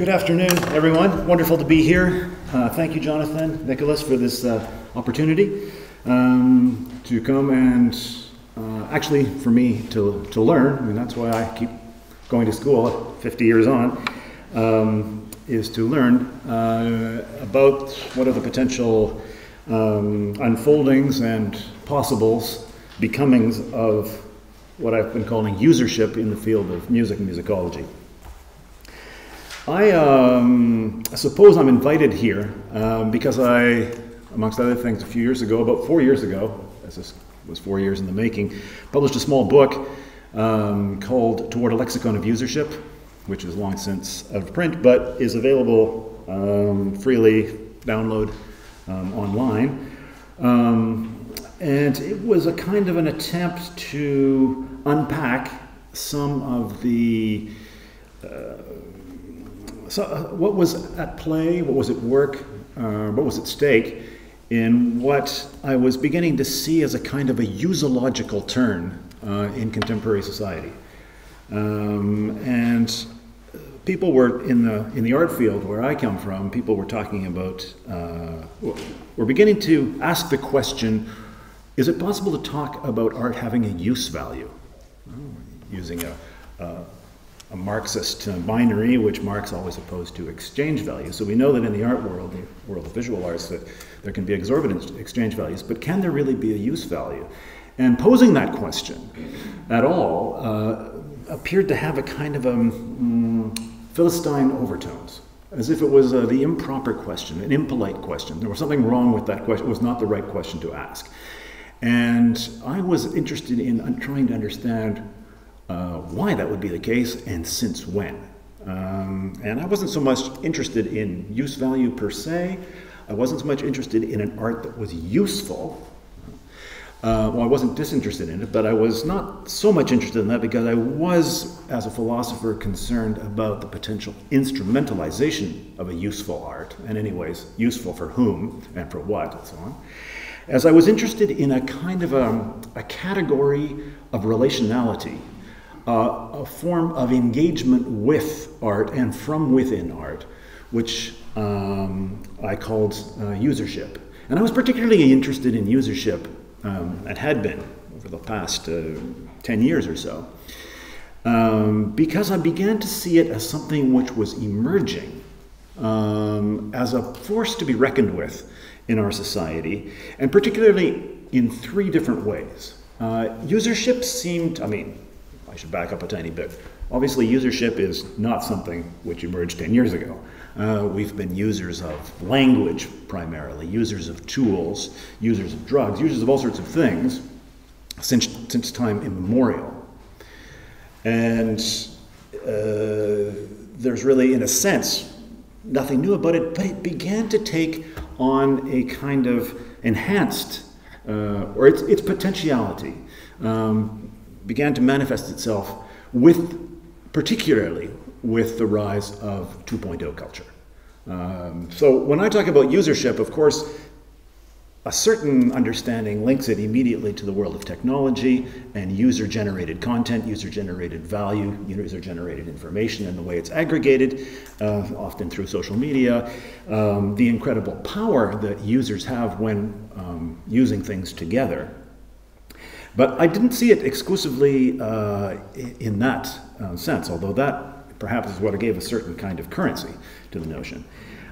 Good afternoon, everyone. Wonderful to be here. Uh, thank you, Jonathan, Nicholas, for this uh, opportunity um, to come and uh, actually for me to, to learn. I mean, that's why I keep going to school 50 years on, um, is to learn uh, about what are the potential um, unfoldings and possibles, becomings of what I've been calling usership in the field of music and musicology. I, um, suppose I'm invited here um, because I, amongst other things, a few years ago, about four years ago, as this was four years in the making, published a small book um, called Toward a Lexicon of Usership, which is long since out of print, but is available um, freely, download um, online. Um, and it was a kind of an attempt to unpack some of the uh, so uh, what was at play, what was at work, uh, what was at stake in what I was beginning to see as a kind of a useological turn uh, in contemporary society. Um, and people were in the in the art field where I come from. People were talking about. Uh, we're beginning to ask the question: Is it possible to talk about art having a use value? Using a, a a Marxist binary, which Marx always opposed to exchange value. So we know that in the art world, the world of visual arts, that there can be exorbitant exchange values, but can there really be a use value? And posing that question at all uh, appeared to have a kind of a um, Philistine overtones, as if it was uh, the improper question, an impolite question. There was something wrong with that question. It was not the right question to ask. And I was interested in trying to understand uh, why that would be the case and since when. Um, and I wasn't so much interested in use value per se. I wasn't so much interested in an art that was useful. Uh, well, I wasn't disinterested in it, but I was not so much interested in that because I was, as a philosopher, concerned about the potential instrumentalization of a useful art, and, anyways, useful for whom and for what, and so on. As I was interested in a kind of a, a category of relationality uh, a form of engagement with art and from within art, which um, I called uh, usership. And I was particularly interested in usership, um, and had been over the past uh, 10 years or so, um, because I began to see it as something which was emerging um, as a force to be reckoned with in our society, and particularly in three different ways. Uh, usership seemed, I mean, I should back up a tiny bit. Obviously, usership is not something which emerged 10 years ago. Uh, we've been users of language primarily, users of tools, users of drugs, users of all sorts of things since, since time immemorial. And uh, there's really, in a sense, nothing new about it, but it began to take on a kind of enhanced, uh, or its, its potentiality. Um, began to manifest itself with, particularly with the rise of 2.0 culture. Um, so when I talk about usership, of course, a certain understanding links it immediately to the world of technology and user generated content, user generated value, user generated information, and the way it's aggregated, uh, often through social media, um, the incredible power that users have when um, using things together but I didn't see it exclusively uh, in that uh, sense, although that perhaps is what gave a certain kind of currency to the notion.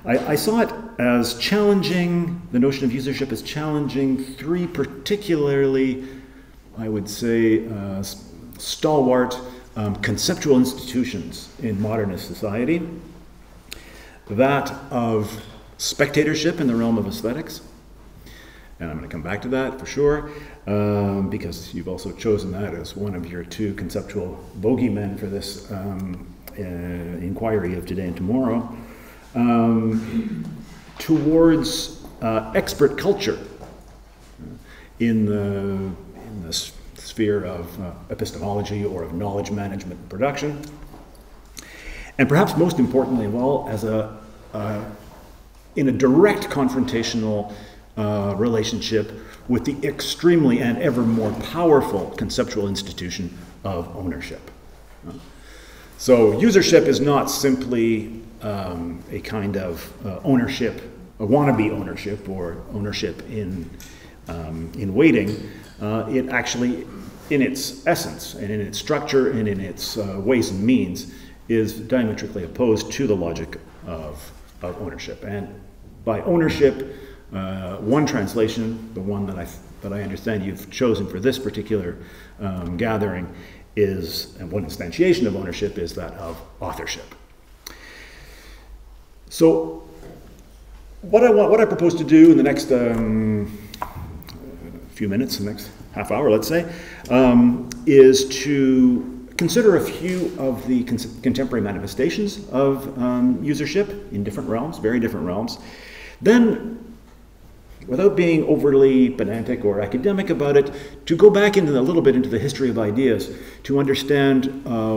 I, I, saw it as challenging, the notion of usership as challenging three particularly, I would say, uh, stalwart um, conceptual institutions in modernist society. That of spectatorship in the realm of aesthetics, and I'm going to come back to that for sure, um, because you've also chosen that as one of your two conceptual bogeymen for this um, uh, inquiry of today and tomorrow, um, towards uh, expert culture in the, in the sphere of uh, epistemology or of knowledge management and production. And perhaps most importantly of all, as a, uh, in a direct confrontational uh, relationship with the extremely and ever more powerful conceptual institution of ownership. So, usership is not simply um, a kind of uh, ownership, a wannabe ownership, or ownership in, um, in waiting, uh, it actually, in its essence and in its structure and in its uh, ways and means, is diametrically opposed to the logic of, of ownership. And by ownership, uh, one translation, the one that I, that I understand you've chosen for this particular um, gathering, is, and one instantiation of ownership is that of authorship. So, what I want, what I propose to do in the next um, few minutes, the next half hour, let's say, um, is to consider a few of the con contemporary manifestations of um, usership in different realms, very different realms. Then without being overly pedantic or academic about it, to go back into a little bit into the history of ideas to understand uh,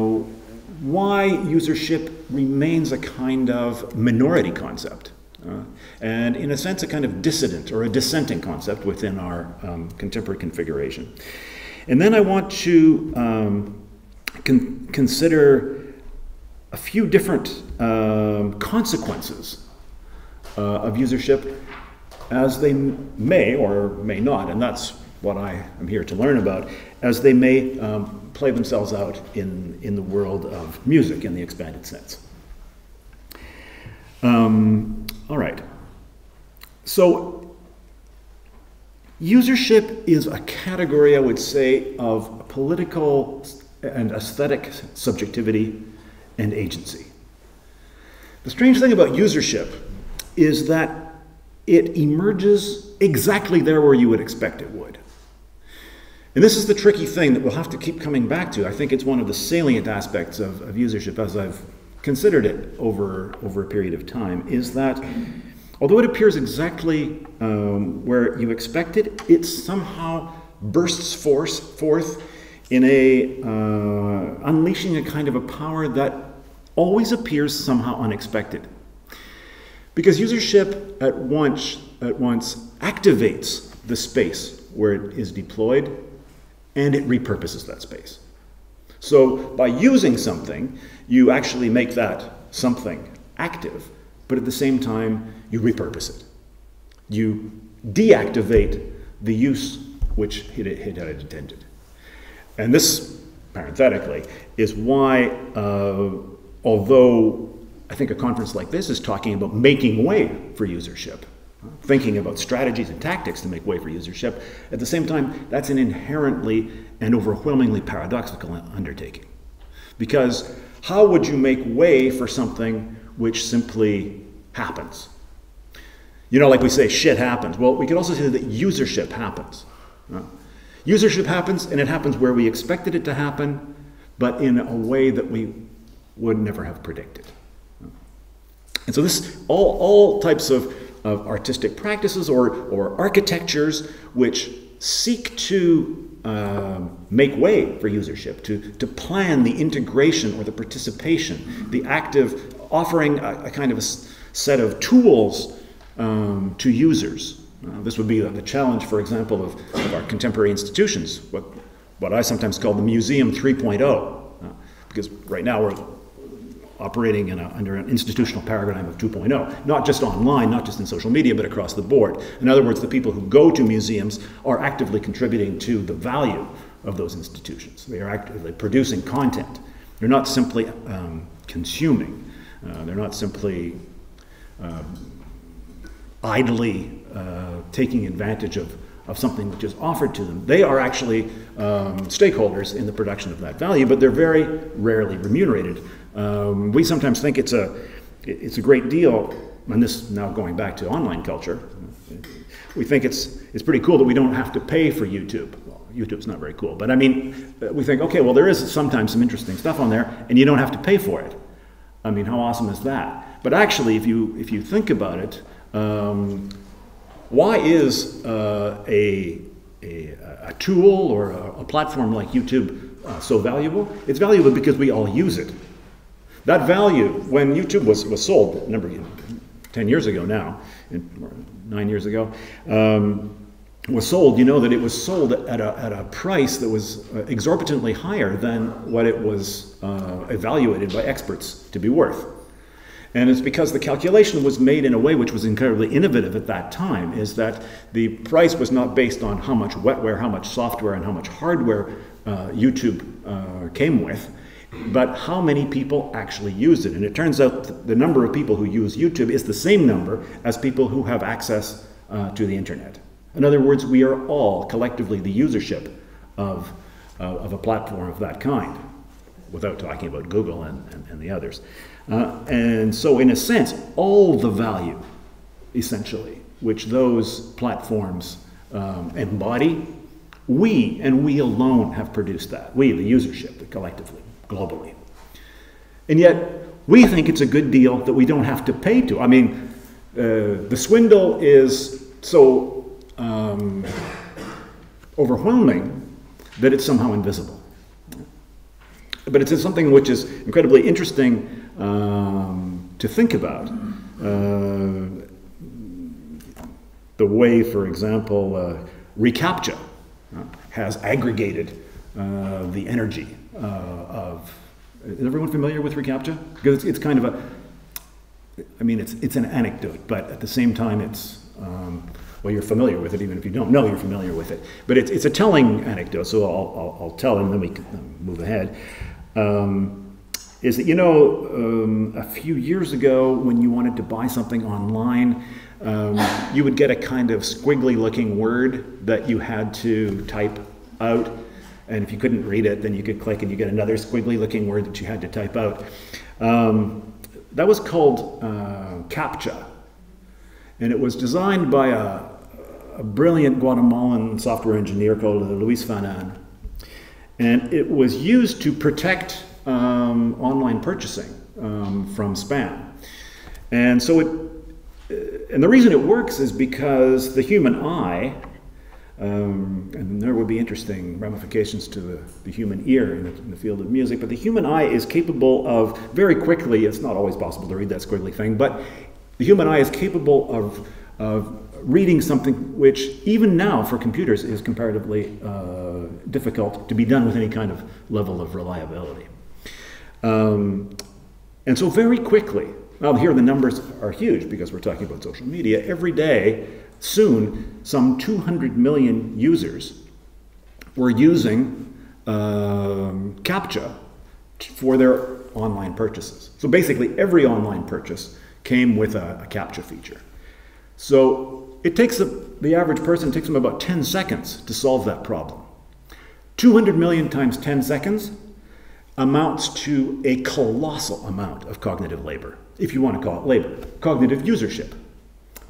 why usership remains a kind of minority concept. Uh, and in a sense, a kind of dissident or a dissenting concept within our um, contemporary configuration. And then I want to um, con consider a few different um, consequences uh, of usership as they may or may not, and that's what I am here to learn about, as they may um, play themselves out in, in the world of music in the expanded sense. Um, all right. So, usership is a category, I would say, of political and aesthetic subjectivity and agency. The strange thing about usership is that it emerges exactly there where you would expect it would. And this is the tricky thing that we'll have to keep coming back to. I think it's one of the salient aspects of, of usership as I've considered it over, over a period of time, is that although it appears exactly um, where you expect it, it somehow bursts force, forth in a uh, unleashing a kind of a power that always appears somehow unexpected. Because usership at once, at once activates the space where it is deployed and it repurposes that space. So by using something, you actually make that something active, but at the same time, you repurpose it. You deactivate the use which it, had intended. And this, parenthetically, is why, uh, although I think a conference like this is talking about making way for usership, thinking about strategies and tactics to make way for usership. At the same time, that's an inherently and overwhelmingly paradoxical undertaking. Because how would you make way for something which simply happens? You know, like we say, shit happens. Well, we could also say that usership happens. Usership happens, and it happens where we expected it to happen, but in a way that we would never have predicted. And so this, all, all types of, of artistic practices or, or architectures which seek to um, make way for usership, to, to plan the integration or the participation, the active offering a, a kind of a set of tools um, to users. Uh, this would be the challenge, for example, of, of our contemporary institutions, what, what I sometimes call the Museum 3.0, uh, because right now we're operating a, under an institutional paradigm of 2.0, not just online, not just in social media, but across the board. In other words, the people who go to museums are actively contributing to the value of those institutions. They are actively producing content. They're not simply um, consuming. Uh, they're not simply uh, idly uh, taking advantage of, of something which is offered to them. They are actually um, stakeholders in the production of that value, but they're very rarely remunerated um, we sometimes think it's a, it's a great deal, and this now going back to online culture, we think it's, it's pretty cool that we don't have to pay for YouTube. Well, YouTube's not very cool, but I mean, we think, okay, well, there is sometimes some interesting stuff on there, and you don't have to pay for it. I mean, how awesome is that? But actually, if you, if you think about it, um, why is uh, a, a, a, tool or a, a platform like YouTube uh, so valuable? It's valuable because we all use it. That value, when YouTube was, was sold, number, 10 years ago now, nine years ago, um, was sold, you know that it was sold at a, at a price that was uh, exorbitantly higher than what it was uh, evaluated by experts to be worth. And it's because the calculation was made in a way which was incredibly innovative at that time, is that the price was not based on how much wetware, how much software, and how much hardware uh, YouTube uh, came with, but how many people actually use it. And it turns out the number of people who use YouTube is the same number as people who have access uh, to the internet. In other words, we are all collectively the usership of, uh, of a platform of that kind, without talking about Google and, and, and the others. Uh, and so, in a sense, all the value, essentially, which those platforms um, embody, we and we alone have produced that. We, the usership, collectively, globally. And yet, we think it's a good deal that we don't have to pay to. I mean, uh, the swindle is so um, overwhelming that it's somehow invisible. But it's something which is incredibly interesting um, to think about. Uh, the way, for example, uh, reCAPTCHA uh, has aggregated uh, the energy uh, of. Is everyone familiar with reCAPTCHA? Because it's, it's, kind of a. I mean, it's, it's an anecdote, but at the same time, it's. Um, well, you're familiar with it, even if you don't know you're familiar with it. But it's, it's a telling anecdote, so I'll, I'll, I'll tell and then we can move ahead. Um, is that, you know, um, a few years ago when you wanted to buy something online, um, you would get a kind of squiggly looking word that you had to type out. And if you couldn't read it, then you could click and you get another squiggly looking word that you had to type out. Um, that was called uh, CAPTCHA. And it was designed by a, a brilliant Guatemalan software engineer called Luis von Ahn. And it was used to protect um, online purchasing um, from spam. And so it, uh, and the reason it works is because the human eye, um, and there would be interesting ramifications to the, the human ear in the, in the, field of music, but the human eye is capable of very quickly, it's not always possible to read that squiggly thing, but the human eye is capable of, of reading something which, even now for computers, is comparatively uh, difficult to be done with any kind of level of reliability. Um, and so, very quickly, now here the numbers are huge because we're talking about social media. Every day, soon, some 200 million users were using um, CAPTCHA for their online purchases. So basically, every online purchase came with a, a CAPTCHA feature. So it takes a, the average person takes them about 10 seconds to solve that problem. 200 million times 10 seconds amounts to a colossal amount of cognitive labor, if you want to call it labor, cognitive usership,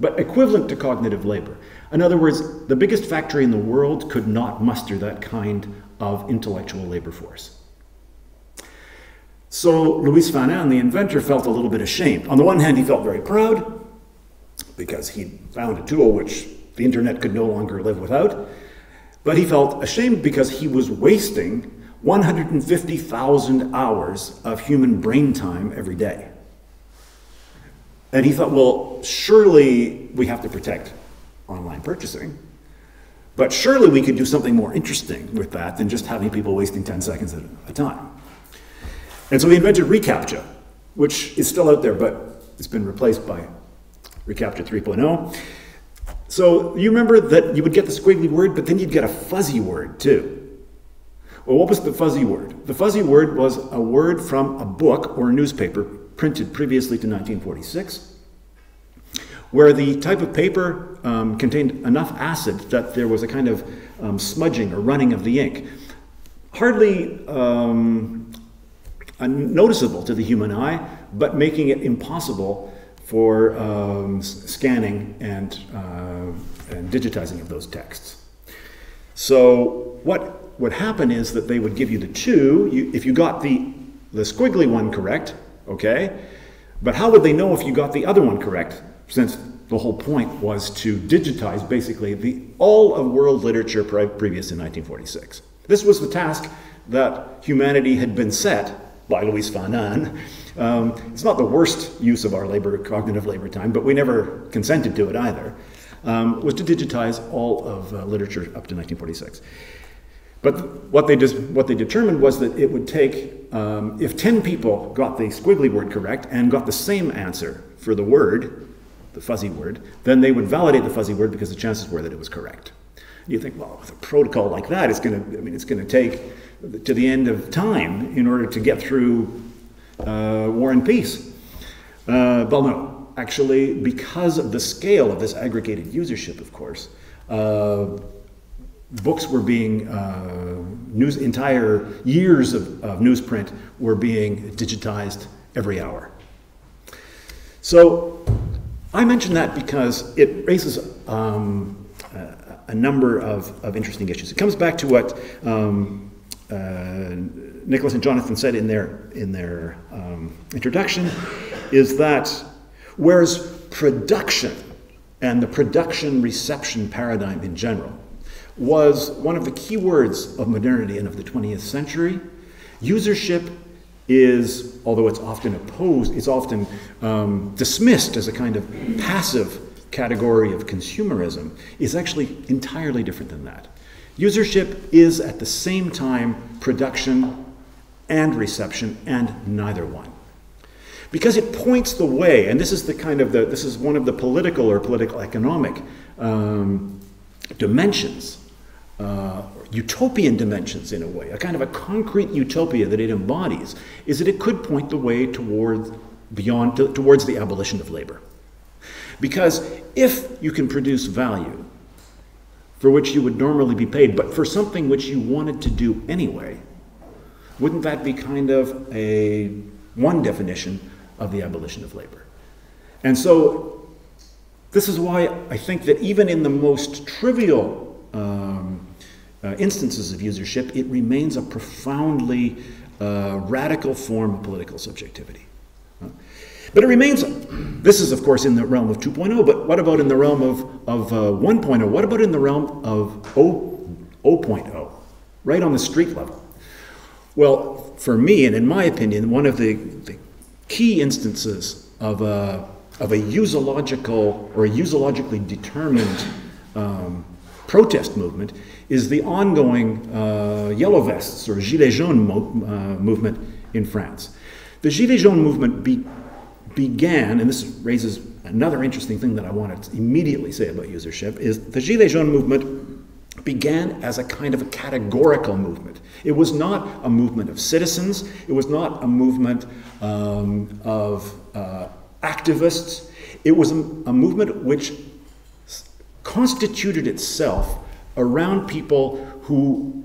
but equivalent to cognitive labor. In other words, the biggest factory in the world could not muster that kind of intellectual labor force. So Luis von Ahn, the inventor, felt a little bit ashamed. On the one hand, he felt very proud because he found a tool which the internet could no longer live without. But he felt ashamed because he was wasting 150,000 hours of human brain time every day. And he thought, well, surely we have to protect online purchasing. But surely we could do something more interesting with that than just having people wasting 10 seconds at a time. And so he invented reCAPTCHA, which is still out there, but it's been replaced by reCAPTCHA 3.0. So you remember that you would get the squiggly word, but then you'd get a fuzzy word too. Well, what was the fuzzy word? The fuzzy word was a word from a book or a newspaper printed previously to 1946, where the type of paper um, contained enough acid that there was a kind of um, smudging or running of the ink. Hardly um, noticeable to the human eye, but making it impossible for um, scanning and, uh, and digitizing of those texts. So what would happen is that they would give you the two. You, if you got the, the squiggly one correct, okay, but how would they know if you got the other one correct? Since the whole point was to digitize basically the, all of world literature previous in 1946. This was the task that humanity had been set by Louis von Ahn. Um, it's not the worst use of our labor, cognitive labor time, but we never consented to it either, um, was to digitize all of uh, literature up to 1946. But what they, just, what they determined was that it would take, um, if 10 people got the squiggly word correct and got the same answer for the word, the fuzzy word, then they would validate the fuzzy word because the chances were that it was correct. You think, well, with a protocol like that, it's going to, I mean, it's going to take to the end of time in order to get through uh, war and peace. Uh, well, no, actually, because of the scale of this aggregated usership, of course, uh, books were being uh, news entire years of, of, newsprint were being digitized every hour. So i mention that because it raises um, a, number of, of interesting issues. It comes back to what um, uh, nicholas and jonathan said in their in their um, introduction is that whereas production and the production reception paradigm in general was one of the key words of modernity and of the 20th century. Usership is, although it's often opposed, it's often um, dismissed as a kind of passive category of consumerism, is actually entirely different than that. Usership is at the same time production and reception, and neither one. Because it points the way, and this is the kind of the, this is one of the political or political economic um, dimensions uh, utopian dimensions in a way, a kind of a concrete utopia that it embodies, is that it could point the way toward beyond to, towards the abolition of labor. Because if you can produce value for which you would normally be paid, but for something which you wanted to do anyway, wouldn't that be kind of a one definition of the abolition of labor? And so this is why I think that even in the most trivial um, uh, instances of usership, it remains a profoundly uh, radical form of political subjectivity. Uh, but it remains, this is of course in the realm of 2.0, but what about in the realm of, of uh, 1.0? What about in the realm of 0.0, right on the street level? Well, for me, and in my opinion, one of the, the key instances of a, of a useological or a usologically determined um, protest movement is the ongoing uh, yellow vests or Gilets jaunes mo- uh, movement in France. The Gilets jaunes movement be- began, and this raises another interesting thing that I want to immediately say about usership, is the Gilets jaunes movement began as a kind of a categorical movement. It was not a movement of citizens, it was not a movement um, of uh, activists, it was a, a movement which constituted itself around people who,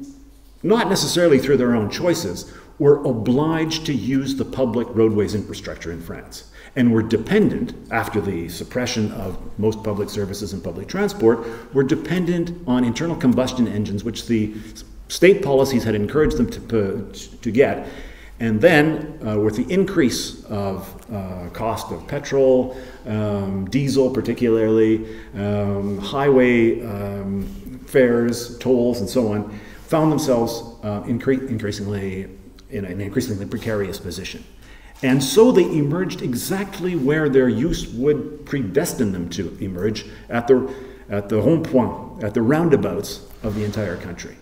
not necessarily through their own choices, were obliged to use the public roadways infrastructure in France and were dependent, after the suppression of most public services and public transport, were dependent on internal combustion engines, which the state policies had encouraged them to, to get. And then, uh, with the increase of uh, cost of petrol, um, diesel particularly, um, highway um, fares, tolls, and so on, found themselves uh, incre- increasingly in an increasingly precarious position. And so they emerged exactly where their use would predestine them to emerge at the, at the rond point, at the roundabouts of the entire country.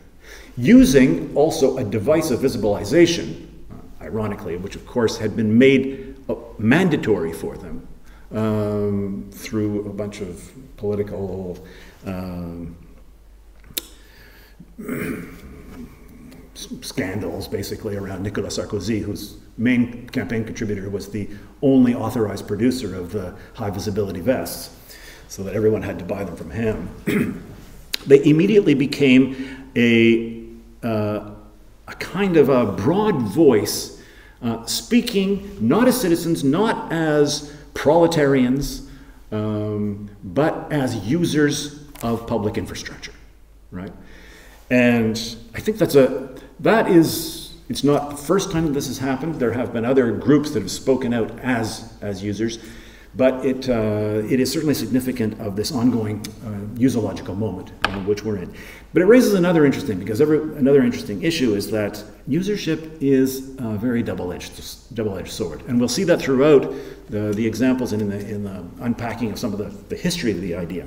Using also a device of visibilization, uh, ironically, which of course had been made uh, mandatory for them um, through a bunch of political um, scandals, basically, around Nicolas Sarkozy, whose main campaign contributor was the only authorized producer of the high visibility vests, so that everyone had to buy them from him. they immediately became a, uh, a kind of a broad voice uh, speaking not as citizens, not as proletarians, um, but as users of public infrastructure, right? And I think that's a that is it's not the first time this has happened. There have been other groups that have spoken out as as users, but it uh, it is certainly significant of this ongoing uh, useological moment in which we're in. But it raises another interesting because every, another interesting issue is that usership is a very double-edged double-edged sword, and we'll see that throughout the, the examples and in the in the unpacking of some of the, the history of the idea.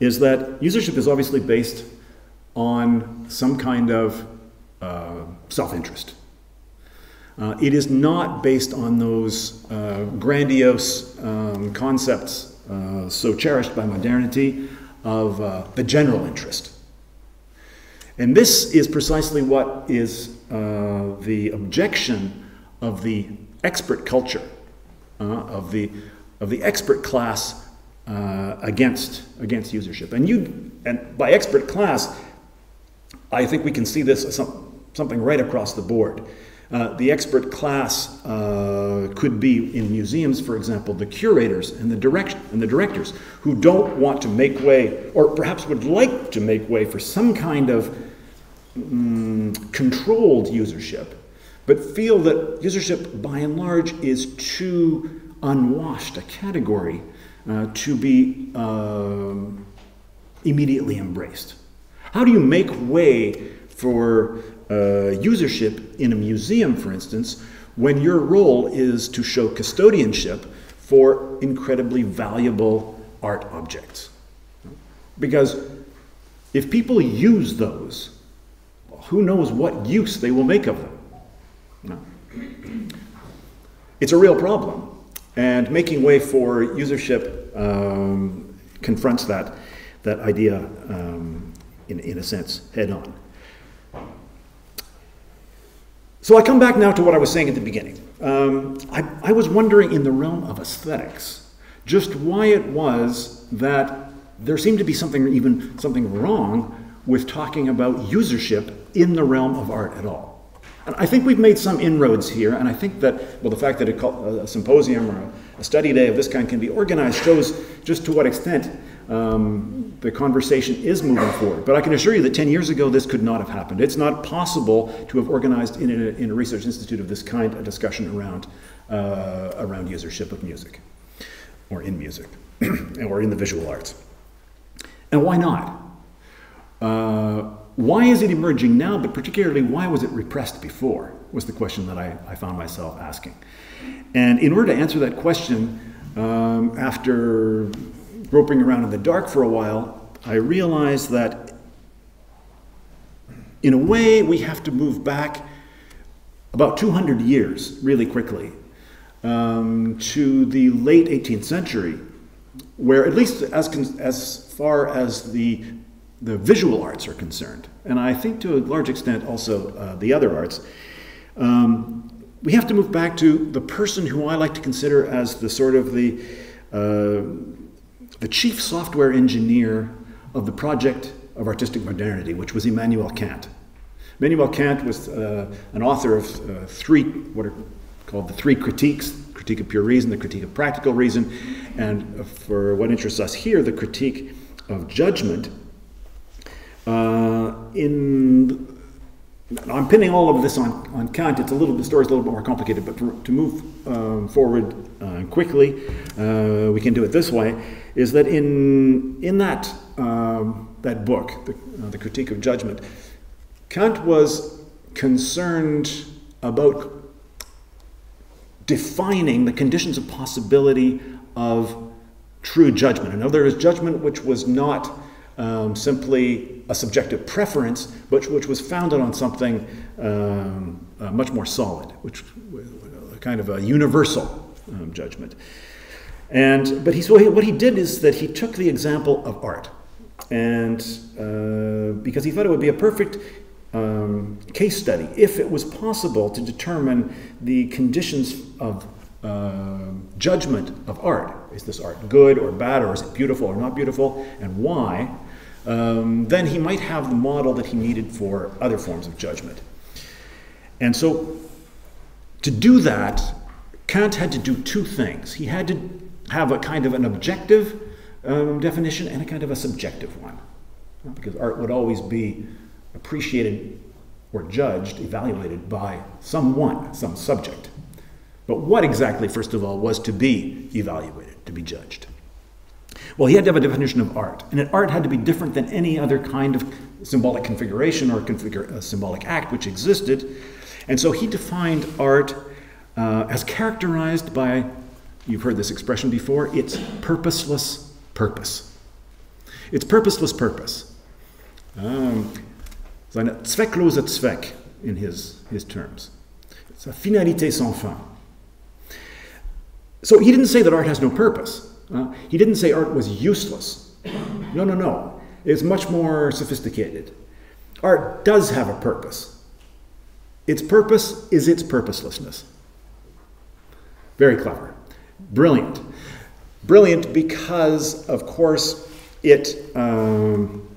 Is that usership is obviously based on some kind of uh, self interest. Uh, it is not based on those uh, grandiose um, concepts uh, so cherished by modernity of uh, the general interest. And this is precisely what is uh, the objection of the expert culture, uh, of, the, of the expert class against, against usership. And, you, and by expert class, I think we can see this some, something right across the board. Uh, the expert class uh, could be in museums, for example, the curators and the, direct- and the directors who don't want to make way, or perhaps would like to make way for some kind of mm, controlled usership, but feel that usership by and large is too unwashed a category uh, to be um, immediately embraced. How do you make way for uh, usership in a museum, for instance, when your role is to show custodianship for incredibly valuable art objects. Because if people use those, who knows what use they will make of them? No. It's a real problem. And making way for usership um, confronts that, that idea um, in, in a sense head on. So I come back now to what I was saying at the beginning. Um, I, I was wondering in the realm of aesthetics just why it was that there seemed to be something even something wrong with talking about usership in the realm of art at all. And I think we've made some inroads here, and I think that, well, the fact that a, a symposium or a, a, study day of this kind can be organized shows just to what extent um, the conversation is moving forward. But I can assure you that 10 years ago, this could not have happened. It's not possible to have organized in a, in a research institute of this kind a discussion around, uh, around usership of music, or in music, or in the visual arts. And why not? Uh, why is it emerging now, but particularly why was it repressed before? Was the question that I, I found myself asking. And in order to answer that question, um, after groping around in the dark for a while, I realized that in a way we have to move back about 200 years really quickly um, to the late 18th century, where at least as, as far as the the visual arts are concerned, and I think to a large extent also uh, the other arts, um, we have to move back to the person who I like to consider as the sort of the uh, the chief software engineer of the project of artistic modernity, which was Immanuel Kant. Immanuel Kant was uh, an author of uh, three, what are called the three critiques critique of pure reason, the critique of practical reason, and for what interests us here, the critique of judgment. Uh, in I'm pinning all of this on, on Kant. It's a little the story's a little bit more complicated, but to, to move um, forward uh, quickly, uh, we can do it this way. Is that in in that um, that book, the, uh, the Critique of Judgment, Kant was concerned about defining the conditions of possibility of true judgment. In other words, judgment which was not um, simply a subjective preference, but which was founded on something um, uh, much more solid, which a kind of a universal um, judgment. And but he, what he did is that he took the example of art, and uh, because he thought it would be a perfect um, case study if it was possible to determine the conditions of uh, judgment of art. Is this art good or bad, or is it beautiful or not beautiful, and why? um, then he might have the model that he needed for other forms of judgment. And so, to do that, Kant had to do two things. He had to have a kind of an objective um, definition and a kind of a subjective one, because art would always be appreciated or judged, evaluated by someone, some subject. But what exactly, first of all, was to be evaluated, to be judged? Well, he had to have a definition of art, and art had to be different than any other kind of symbolic configuration or configure, a symbolic act which existed. And so he defined art uh, as characterized by, you've heard this expression before, its purposeless purpose. Its purposeless purpose. Um, zwecklose Zweck in his, his terms. Sa finalité sans fin. So he didn't say that art has no purpose. Uh, he didn't say art was useless. No, no, no. It's much more sophisticated. Art does have a purpose. Its purpose is its purposelessness. Very clever. Brilliant. Brilliant because, of course, it, um,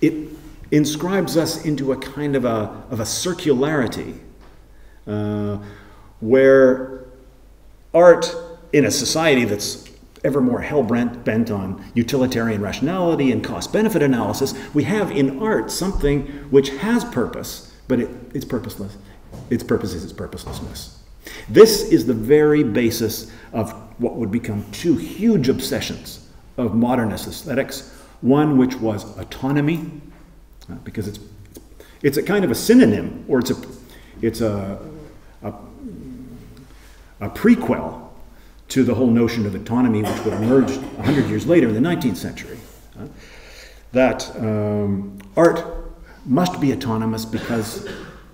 it inscribes us into a kind of a, of a circularity uh, where art in a society that's ever more hell bent on utilitarian rationality and cost benefit analysis, we have in art something which has purpose, but it, it's purposeless. Its purpose is its purposelessness. This is the very basis of what would become two huge obsessions of modernist aesthetics. One which was autonomy, uh, because it's, it's a kind of a synonym, or it's a, it's a, a, a prequel to the whole notion of autonomy, which would emerge 100 years later in the 19th century. Uh, that um, art must be autonomous because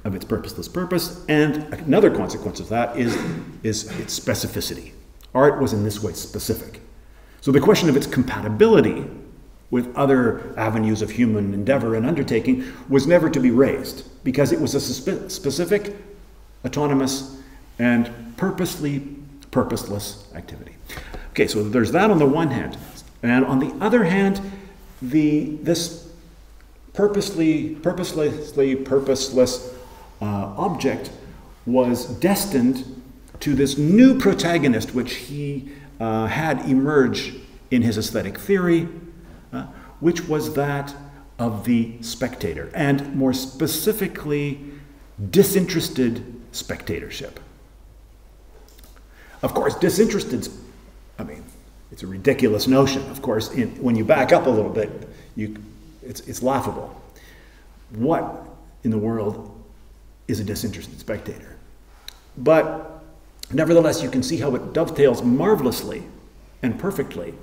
of its purposeless purpose, and another consequence of that is, is its specificity. Art was in this way specific. So the question of its compatibility with other avenues of human endeavor and undertaking was never to be raised because it was a specific, autonomous, and purposely purposeless activity. Okay, so there's that on the one hand. And on the other hand, the, this purposely, purposelessly purposeless uh, object was destined to this new protagonist which he uh, had emerge in his aesthetic theory, uh, which was that of the spectator, and more specifically, disinterested spectatorship. Of course, disinterested, I mean, it's a ridiculous notion. Of course, in, when you back up a little bit, you, it's, it's laughable. What in the world is a disinterested spectator? But nevertheless, you can see how it dovetails marvelously and perfectly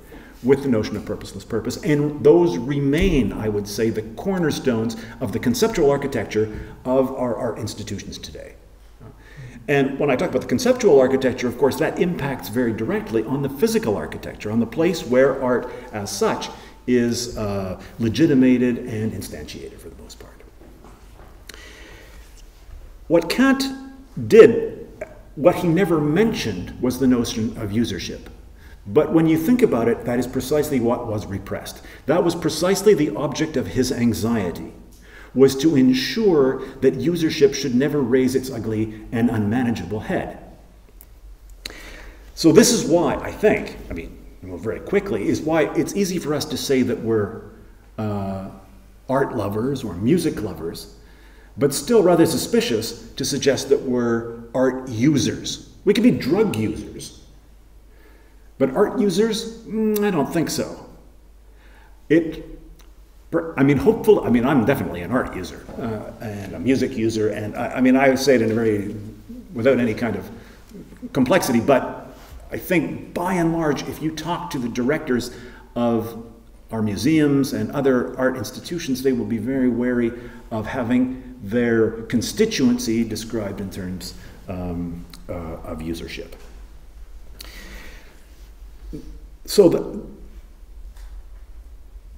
with the notion of purposeless purpose. And those remain, I would say, the cornerstones of the conceptual architecture of our art institutions today. And when I talk about the conceptual architecture, of course, that impacts very directly on the physical architecture, on the place where art as such is uh, legitimated and instantiated for the most part. What Kant did, what he never mentioned, was the notion of usership. But when you think about it, that is precisely what was repressed. That was precisely the object of his anxiety was to ensure that usership should never raise its ugly and unmanageable head. So, this is why I think, I mean, well, very quickly, is why it's easy for us to say that we're uh, art lovers or music lovers, but still rather suspicious to suggest that we're art users. We could be drug users. But art users, mm, I don't think so. It I mean, hopeful. I mean, I'm definitely an art user uh, and a music user, and I, I, mean, I would say it in a very, without any kind of complexity. But I think, by and large, if you talk to the directors of our museums and other art institutions, they will be very wary of having their constituency described in terms um, uh, of usership. So the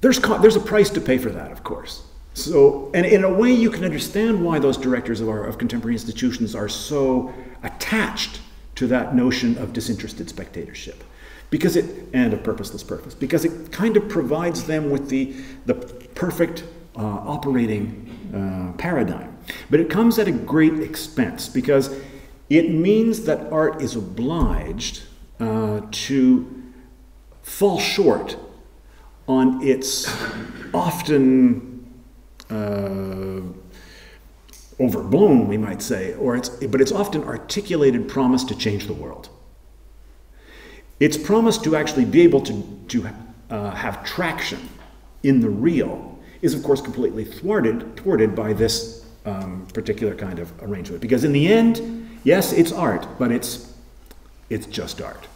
there's, there's a price to pay for that, of course. So, and in a way, you can understand why those directors of, our, of contemporary institutions are so attached to that notion of disinterested spectatorship because it and a purposeless purpose because it kind of provides them with the the perfect uh, operating uh, paradigm but it comes at a great expense because it means that art is obliged uh, to fall short on its often uh, overblown, we might say, or it's, but it's often articulated promise to change the world. Its promise to actually be able to, to uh, have traction in the real is, of course, completely thwarted, thwarted by this um, particular kind of arrangement. Because in the end, yes, it's art, but it's, it's just art.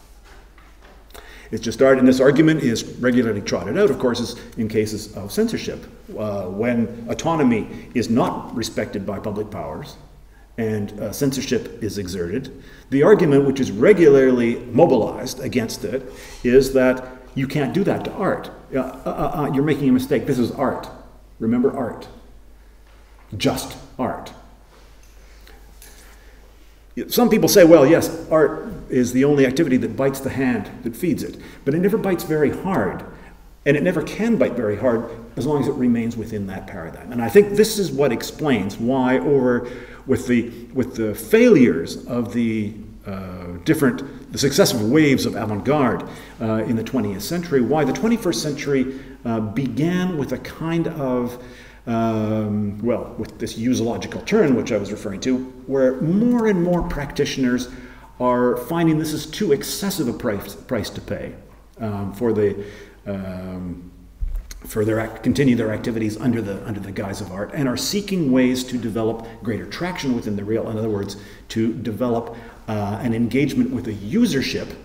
It's just art, and this argument is regularly trotted out, of course, in cases of censorship, uh, when autonomy is not respected by public powers and uh, censorship is exerted. The argument, which is regularly mobilized against it, is that you can't do that to art. Uh, uh, uh you're making a mistake. This is art. Remember art. Just art. Some people say, well, yes, art is the only activity that bites the hand that feeds it, but it never bites very hard. And it never can bite very hard as long as it remains within that paradigm. And I think this is what explains why, over with the, with the failures of the uh, different, the successive waves of avant garde uh, in the 20th century, why the 21st century uh, began with a kind of um, well, with this usological turn, which I was referring to, where more and more practitioners are finding this is too excessive a price, price to pay um, for the um, for their continue their activities under the under the guise of art, and are seeking ways to develop greater traction within the real. In other words, to develop uh, an engagement with a usership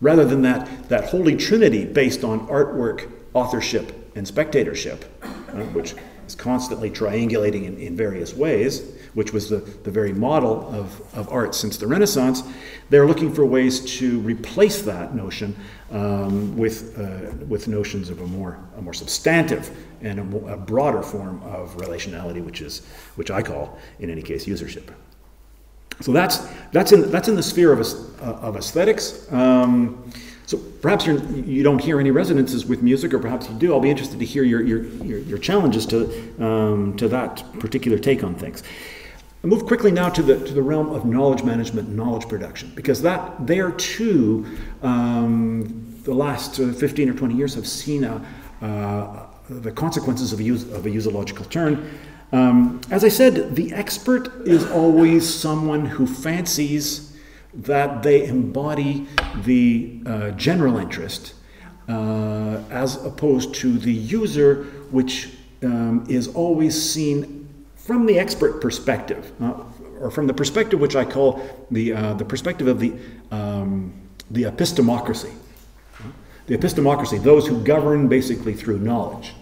rather than that that holy trinity based on artwork, authorship, and spectatorship uh, which is constantly triangulating in, in, various ways, which was the, the very model of, of art since the Renaissance, they're looking for ways to replace that notion um, with, uh, with notions of a more, a more substantive and a, more, a, broader form of relationality, which, is, which I call, in any case, usership. So that's, that's, in, that's in the sphere of, uh, of aesthetics. Um, so perhaps you're, you do not hear any resonances with music, or perhaps you do. I'll be interested to hear your, your, your, your challenges to, um, to that particular take on things. I'll move quickly now to the, to the realm of knowledge management knowledge production, because that there too, um, the last uh, 15 or 20 years have seen a, uh, the consequences of a, use, of a usological turn. Um, as I said, the expert is always someone who fancies that they embody the uh, general interest uh, as opposed to the user, which um, is always seen from the expert perspective, uh, or from the perspective which I call the, uh, the perspective of the, um, the epistemocracy. The epistemocracy, those who govern basically through knowledge.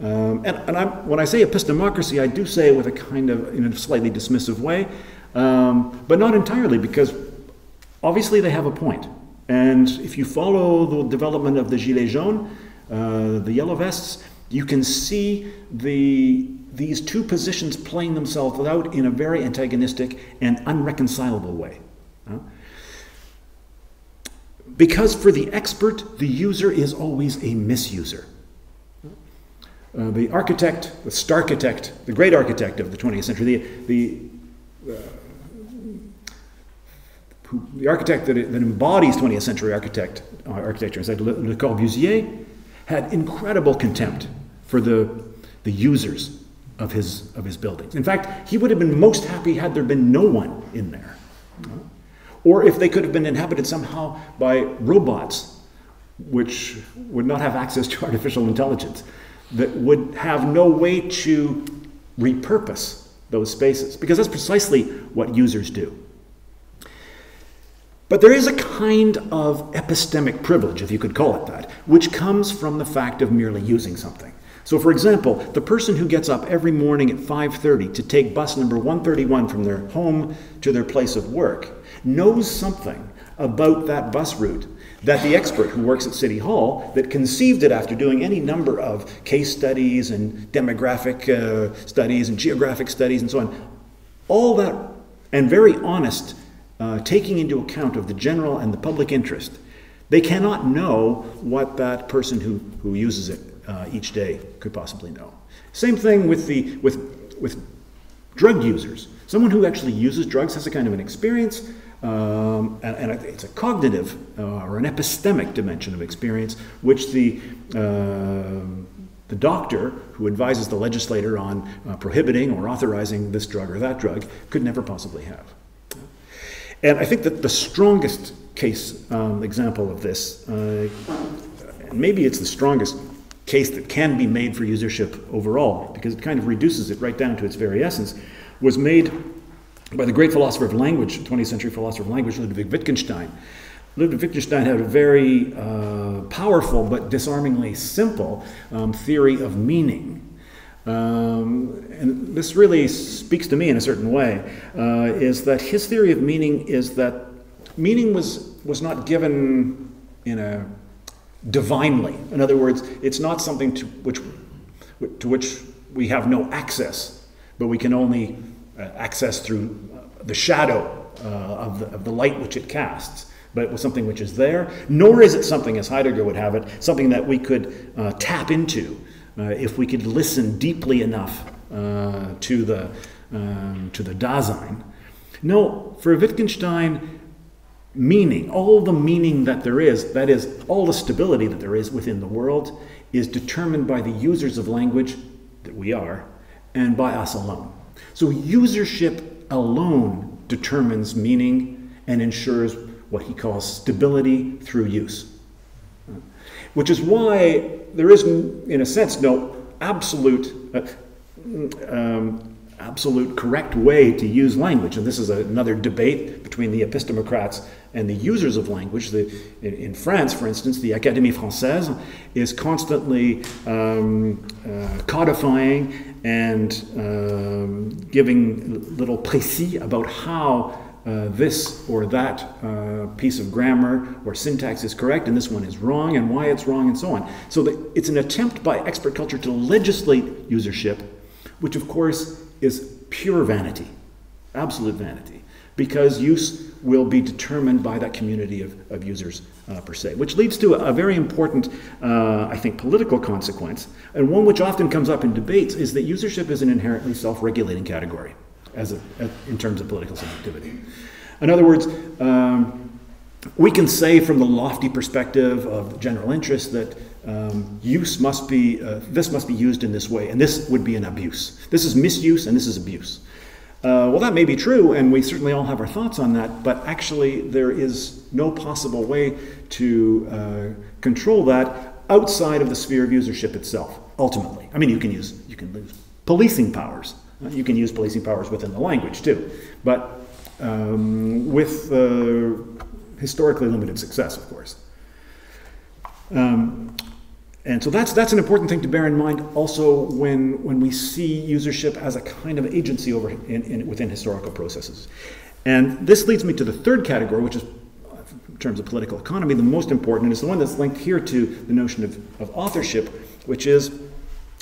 Um, and, and when I say epistemocracy, I do say it with a kind of, in a slightly dismissive way, um, but not entirely, because obviously they have a point. And if you follow the development of the Gilets jaunes, uh, the yellow vests, you can see the, these two positions playing themselves out in a very antagonistic and unreconcilable way. Because for the expert, the user is always a misuser. Uh, the architect, the star architect, the great architect of the 20th century, the, the uh, who, the architect that, that embodies 20th century architect, uh, architecture, as Le, Le Corbusier, had incredible contempt for the, the users of his, of his buildings. In fact, he would have been most happy had there been no one in there. Or if they could have been inhabited somehow by robots, which would not have access to artificial intelligence, that would have no way to repurpose those spaces. Because that's precisely what users do. But there is a kind of epistemic privilege, if you could call it that, which comes from the fact of merely using something. So for example, the person who gets up every morning at 5:30 to take bus number 131 from their home to their place of work knows something about that bus route that the expert who works at City Hall, that conceived it after doing any number of case studies and demographic uh, studies and geographic studies and so on, all that, and very honest uh, taking into account of the general and the public interest, they cannot know what that person who, who uses it uh, each day could possibly know. Same thing with, the, with, with drug users. Someone who actually uses drugs has a kind of an experience, um, and, and, it's a cognitive uh, or an epistemic dimension of experience, which the, uh, the doctor who advises the legislator on uh, prohibiting or authorizing this drug or that drug could never possibly have. And I think that the strongest case um, example of this, uh, maybe it's the strongest case that can be made for usership overall, because it kind of reduces it right down to its very essence, was made by the great philosopher of language, 20th century philosopher of language, Ludwig Wittgenstein. Ludwig Wittgenstein had a very uh, powerful but disarmingly simple um, theory of meaning. Um, and this really speaks to me in a certain way, uh, is that his theory of meaning is that meaning was, was not given in a divinely. In other words, it's not something to which, to which we have no access, but we can only uh, access through the shadow uh, of, the, of the light which it casts but it was something which is there, nor is it something, as Heidegger would have it, something that we could uh, tap into uh, if we could listen deeply enough uh, to, the, um, to the Dasein. No, for Wittgenstein, meaning, all the meaning that there is, that is, all the stability that there is within the world, is determined by the users of language, that we are, and by us alone. So usership alone determines meaning and ensures what he calls stability through use. Which is why there is, in a sense, no absolute, uh, um, absolute correct way to use language. And this is another debate between the epistemocrats and the users of language. The, in, in, France, for instance, the Académie Française is constantly um, uh, codifying and um, giving little précis about how uh, this or that uh, piece of grammar or syntax is correct and this one is wrong and why it's wrong and so on. So the, it's an attempt by expert culture to legislate usership, which of course is pure vanity, absolute vanity, because use will be determined by that community of, of users uh, per se, which leads to a, a very important, uh, I think, political consequence, and one which often comes up in debates is that usership is an inherently self regulating category as a, in terms of political subjectivity. In other words, um, we can say from the lofty perspective of general interest that um, use must be, uh, this must be used in this way, and this would be an abuse. This is misuse, and this is abuse. Uh, well, that may be true, and we certainly all have our thoughts on that, but actually, there is no possible way to uh, control that outside of the sphere of usership itself, ultimately. I mean, you can use, you can lose policing powers you can use policing powers within the language too, but um, with uh, historically limited success, of course. Um, and so that's, that's an important thing to bear in mind also when, when we see usership as a kind of agency over in, in, within historical processes. And this leads me to the third category, which is, in terms of political economy, the most important, and is the one that's linked here to the notion of, of authorship, which is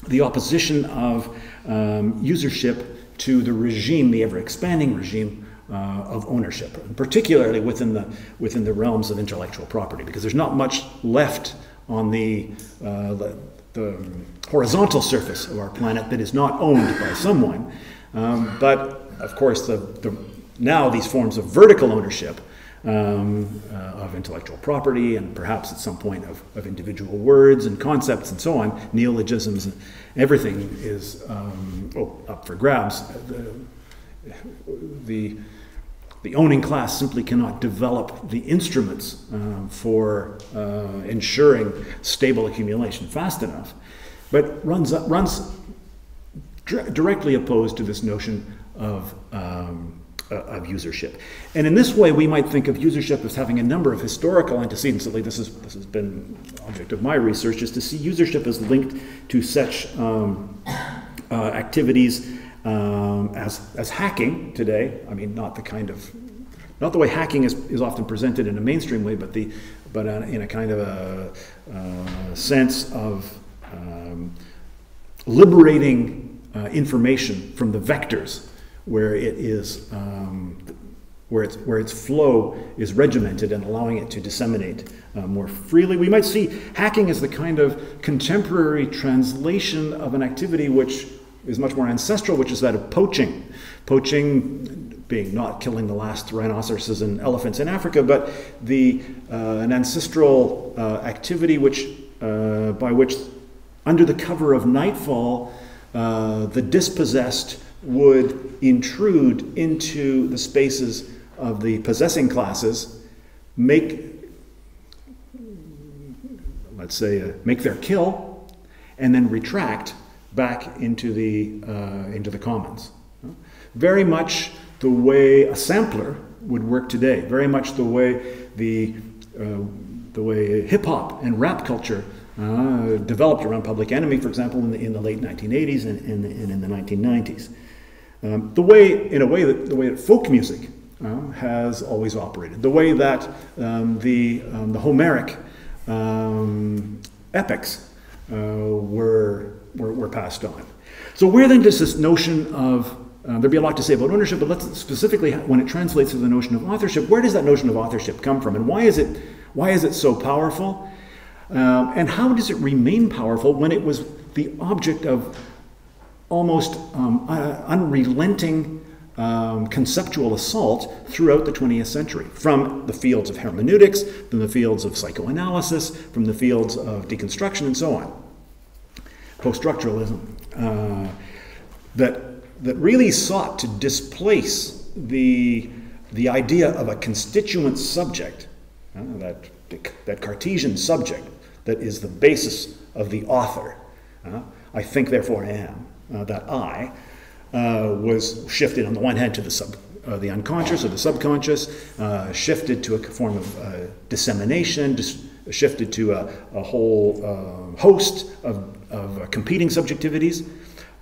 the opposition of um, usership to the regime, the ever expanding regime uh, of ownership, particularly within the, within the realms of intellectual property, because there's not much left on the, uh, the, the, horizontal surface of our planet that is not owned by someone. Um, but of course, the, the, now these forms of vertical ownership um, uh, of intellectual property and perhaps at some point of, of, individual words and concepts and so on, neologisms, and everything is um, oh, up for grabs. The, the, the, owning class simply cannot develop the instruments uh, for uh, ensuring stable accumulation fast enough, but runs, runs directly opposed to this notion of um, uh, of usership. And in this way, we might think of usership as having a number of historical antecedents. At least this, is, this has been object of my research, is to see usership as linked to such um, uh, activities um, as, as hacking today. I mean, not the kind of, not the way hacking is, is often presented in a mainstream way, but, the, but in a kind of a, uh, sense of um, liberating uh, information from the vectors where it is um, where its where its flow is regimented and allowing it to disseminate uh, more freely. We might see hacking as the kind of contemporary translation of an activity which is much more ancestral, which is that of poaching. Poaching being not killing the last rhinoceroses and elephants in Africa, but the uh, an ancestral uh, activity which uh, by which, under the cover of nightfall, uh, the dispossessed would intrude into the spaces of the possessing classes, make, let's say, uh, make their kill, and then retract back into the, uh, into the commons. Very much the way a sampler would work today, very much the way the uh, the way hip hop and rap culture uh, developed around Public Enemy, for example, in the, in the late 1980s and, and, and in the 1990s. Um, the way, in a way, that the way that folk music um, has always operated, the way that um, the, um, the Homeric um, epics uh, were, were, were, passed on. So, where then does this notion of uh, there'd be a lot to say about ownership, but let's specifically, when it translates to the notion of authorship, where does that notion of authorship come from, and why is it, why is it so powerful? Um, and how does it remain powerful when it was the object of almost um, uh, unrelenting um, conceptual assault throughout the 20th century, from the fields of hermeneutics, from the fields of psychoanalysis, from the fields of deconstruction, and so on. Post structuralism. Uh, that that really sought to displace the, the idea of a constituent subject, uh, that, that Cartesian subject that is the basis of the author. Uh, I think, therefore, I am. Uh, that I uh, was shifted on the one hand to the sub, uh, the unconscious or the subconscious, shifted to a form of dissemination, dis- shifted to a, a whole host of, of competing subjectivities.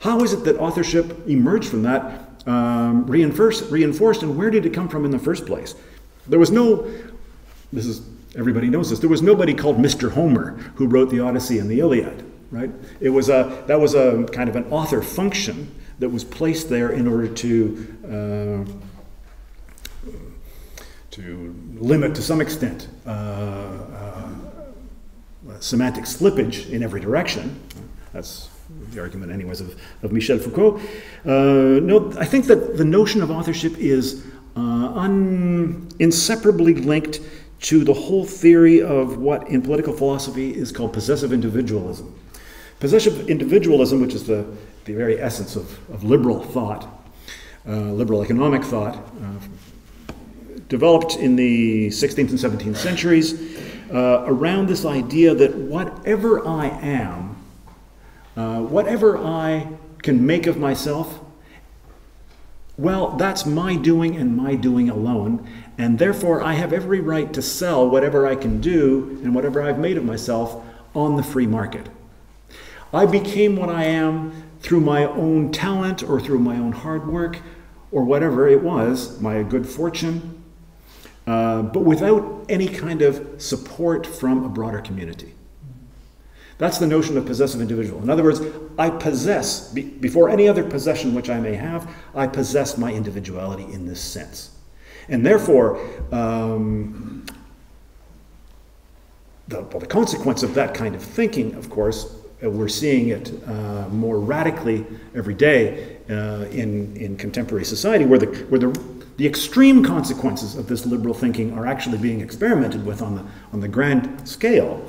How is it that authorship emerged from that, um, reinforced, reinforced, and where did it come from in the first place? There was no, this is, everybody knows this, there was nobody called Mr. Homer who wrote the Odyssey and the Iliad, right? It was a, that was a kind of an author function that was placed there in order to, uh, to limit to some extent uh, uh, semantic slippage in every direction. That's the argument, anyways, of, of Michel Foucault. Uh, no, I think that the notion of authorship is uh, un, inseparably linked to the whole theory of what in political philosophy is called possessive individualism. Possessive individualism, which is the, the very essence of, of liberal thought, uh, liberal economic thought, uh, developed in the 16th and 17th centuries uh, around this idea that whatever I am uh, whatever I can make of myself, well, that's my doing and my doing alone, and therefore I have every right to sell whatever I can do and whatever I've made of myself on the free market. I became what I am through my own talent or through my own hard work or whatever it was, my good fortune, uh, but without any kind of support from a broader community. That's the notion of possessive individual. In other words, I possess, be, before any other possession which I may have, I possess my individuality in this sense. And therefore, um, the, well, the consequence of that kind of thinking, of course, we're seeing it uh, more radically every day uh, in, in contemporary society, where, the, where the, the extreme consequences of this liberal thinking are actually being experimented with on the, on the grand scale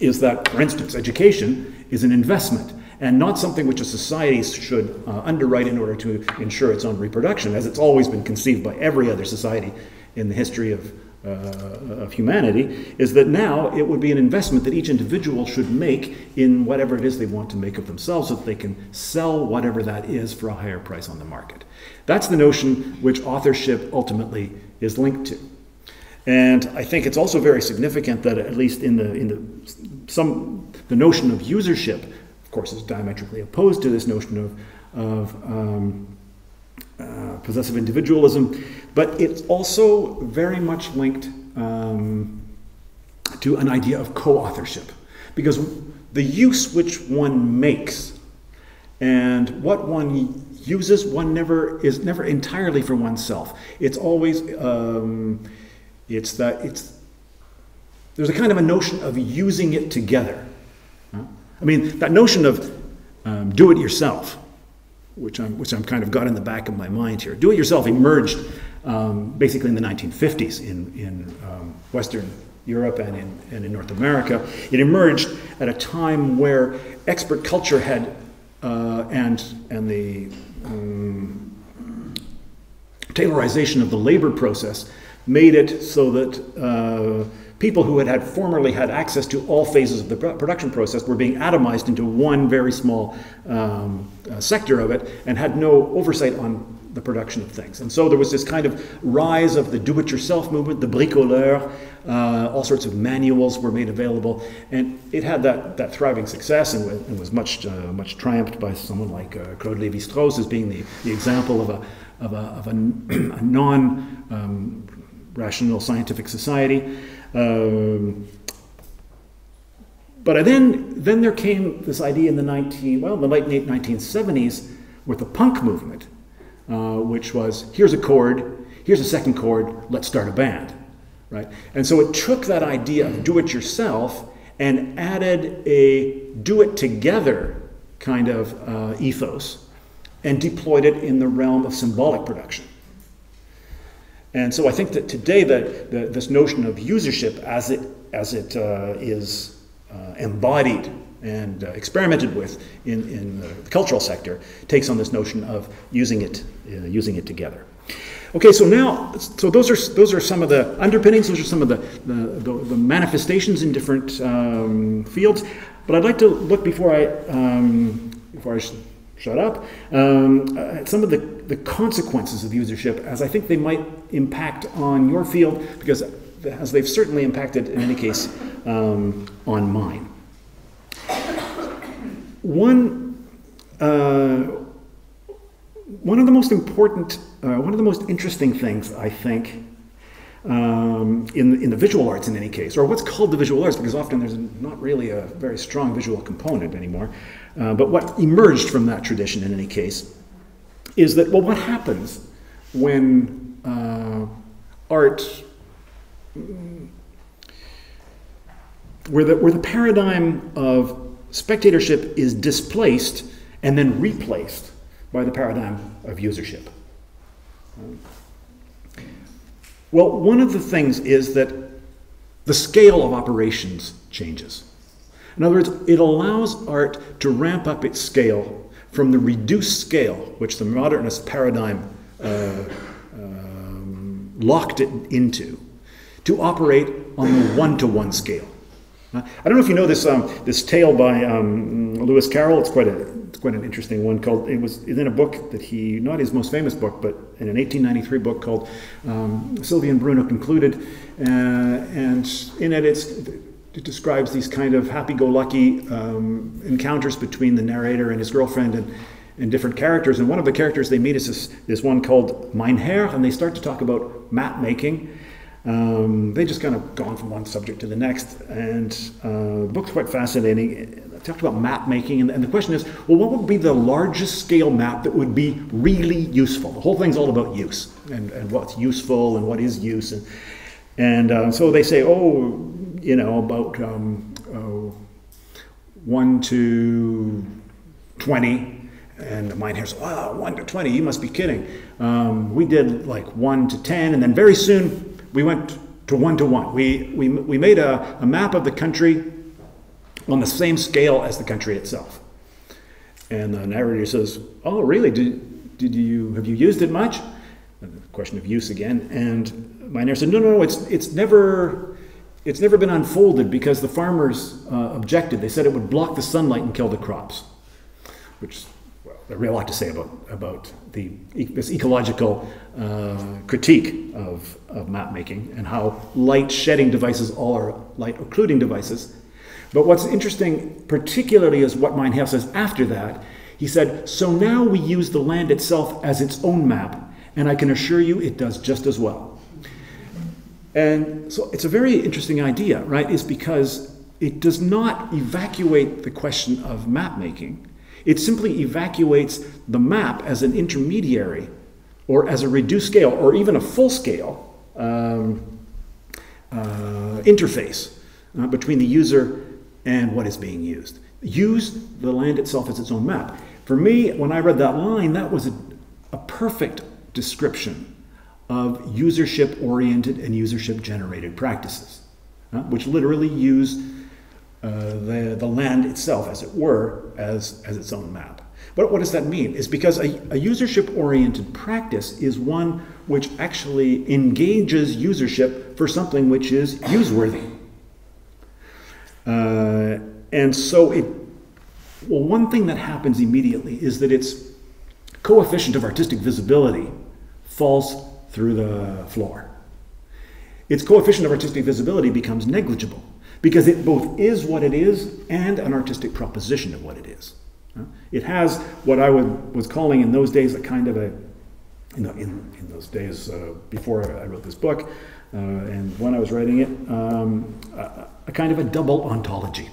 is that, for instance, education is an investment and not something which a society should uh, underwrite in order to ensure its own reproduction, as it's always been conceived by every other society in the history of, uh, of humanity, is that now it would be an investment that each individual should make in whatever it is they want to make of themselves so that they can sell whatever that is for a higher price on the market. That's the notion which authorship ultimately is linked to. And I think it's also very significant that at least in the in the some the notion of usership, of course, is diametrically opposed to this notion of of um, uh, possessive individualism, but it's also very much linked um, to an idea of co-authorship, because the use which one makes and what one uses, one never is never entirely for oneself. It's always um, it's that it's there's a kind of a notion of using it together. I mean, that notion of um, do it yourself, which I'm, which I'm kind of got in the back of my mind here. Do it yourself emerged um, basically in the 1950s in, in um, Western Europe and in, and in North America. It emerged at a time where expert culture had, uh, and, and the um, taylorization of the labor process made it so that uh, people who had, had formerly had access to all phases of the production process were being atomized into one very small um, uh, sector of it and had no oversight on the production of things. And so there was this kind of rise of the do-it-yourself movement, the bricoleur, Uh, all sorts of manuals were made available, and it had that, that thriving success and was, and was much, uh, much triumphed by someone like uh, Claude Lévi Strauss as being the, the example of a, of a, of a, a non um, rational scientific society. Um, but then, then there came this idea in the 19, well, the late 1970s with the punk movement, uh, which was here's a chord, here's a second chord, let's start a band, right? And so it took that idea of do it yourself and added a do it together kind of uh, ethos and deployed it in the realm of symbolic production. And so I think that today the this notion of usership as it, as it uh, is uh, embodied and uh, experimented with in, in the cultural sector takes on this notion of using it, uh, using it together. Okay, so now, so those are those are some of the underpinnings. Those are some of the the, the, the manifestations in different um, fields. But I'd like to look before I um, before I sh- shut up um, at some of the, the consequences of usership, as I think they might impact on your field, because as they've certainly impacted in any case um, on mine. One, uh, one of the most important, uh, one of the most interesting things, I think, um, in, in the visual arts in any case, or what's called the visual arts, because often there's not really a very strong visual component anymore, uh, but what emerged from that tradition in any case is that, well, what happens when uh, art, where the, where the paradigm of spectatorship is displaced and then replaced by the paradigm of usership. Well, one of the things is that the scale of operations changes. In other words, it allows art to ramp up its scale from the reduced scale, which the modernist paradigm uh, um, locked it into, to operate on the one to one scale. I don't know if you know this um, this tale by um, Lewis Carroll. It's quite a it's quite an interesting one. Called it was in a book that he not his most famous book, but in an 1893 book called um, Sylvie and Bruno Concluded, uh, and in it it describes these kind of happy-go-lucky um, encounters between the narrator and his girlfriend and and different characters. And one of the characters they meet is this, this one called Mein Herr, and they start to talk about map making. Um, they just kind of gone from one subject to the next, and uh, the book's quite fascinating. I talked about map making, and, and, the question is, well, what would be the largest scale map that would be really useful? The whole thing's all about use and, and what's useful and what is use, and and uh, so they say, oh, you know, about um, oh, one to twenty. And Mein Herr says, wow, 1 to 20, you must be kidding. Um, we did like 1 to 10, and then very soon we went to one to one. We, we, we made a, a map of the country on the same scale as the country itself. And the narrator says, Oh, really? Did, did you, have you used it much? Question of use again. And my narrator said, No, no, no, it's, it's, never, it's never been unfolded because the farmers uh, objected. They said it would block the sunlight and kill the crops, which well, a real lot to say about, about the, this ecological uh, critique of, of map making and how light shedding devices are light occluding devices. But what's interesting, particularly, is what Mein Herr says after that. He said, So now we use the land itself as its own map, and I can assure you it does just as well. And so it's a very interesting idea, right? Is because it does not evacuate the question of map making it simply evacuates the map as an intermediary or as a reduced scale or even a full scale um, uh, interface uh, between the user and what is being used. Use the land itself as its own map. For me, when I read that line, that was a, a perfect description of usership oriented and usership generated practices, uh, which literally use the, the land itself, as it were, as, as its own map. But what does that mean? Is because a, a usership oriented practice is one which actually engages usership for something which is useworthy. Uh, and so it, well, one thing that happens immediately is that its coefficient of artistic visibility falls through the floor. its coefficient of artistic visibility becomes negligible because it both is what it is and an artistic proposition of what it is. It has what I would, was calling in those days a kind of a, you know, in, in those days uh, before I wrote this book uh, and when I was writing it, um, a, a kind of a double ontology.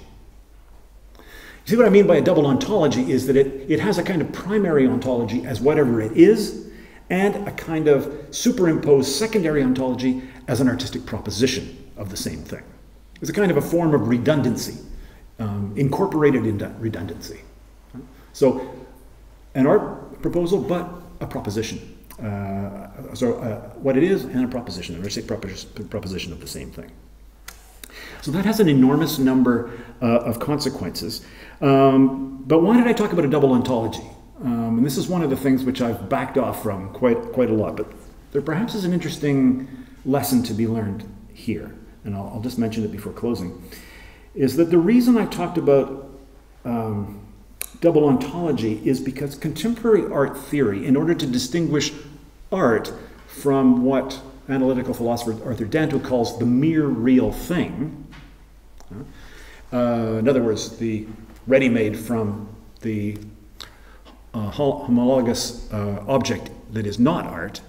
You see what I mean by a double ontology is that it, it has a kind of primary ontology as whatever it is, and a kind of superimposed secondary ontology as an artistic proposition of the same thing. It's a kind of a form of redundancy, um, incorporated in redundancy. So, an art proposal, but a proposition. Uh, so, uh, what it is and a proposition, an artistic proposition of the same thing. So, that has an enormous number uh, of consequences. Um, but why did I talk about a double ontology? Um, and this is one of the things which I've backed off from quite, quite a lot, but there perhaps is an interesting lesson to be learned here, and I'll, I'll just mention it before closing, is that the reason I talked about um, double ontology is because contemporary art theory, in order to distinguish art from what analytical philosopher Arthur Danto calls the mere real thing, uh, in other words, the ready made from the uh, homologous uh, object that is not art,